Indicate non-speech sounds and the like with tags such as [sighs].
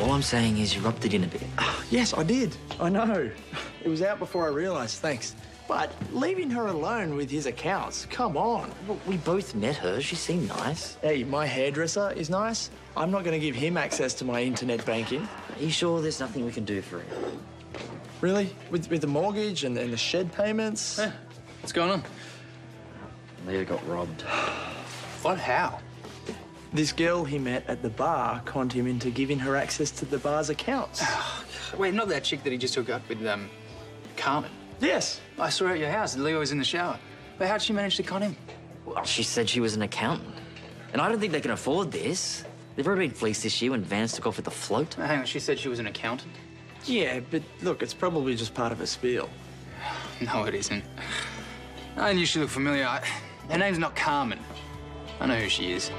All I'm saying is you rubbed it in a bit. [sighs] Yes, I did. I know. [sighs] It was out before I realised, thanks. But leaving her alone with his accounts, come on. Well, we both met her. She seemed nice. Hey, my hairdresser is nice. I'm not going to give him access to my internet banking. Are you sure there's nothing we can do for him? Really? With, with the mortgage and, and the shed payments? Yeah. What's going on? Leo got robbed. What? How? This girl he met at the bar conned him into giving her access to the bar's accounts. [sighs] Wait, not that chick that he just hooked up with, um, Carmen. yes. I saw her at your house. and Leo was in the shower. But how'd she manage to con him? Well, she said she was an accountant. And I don't think they can afford this. They've already been fleeced this year when Vance took off with the float. Now, hang on, she said she was an accountant? Yeah, but look, it's probably just part of a spiel. [sighs] No, it isn't. [sighs] I knew she looked familiar. I... Her name's not Carmen. I know who she is.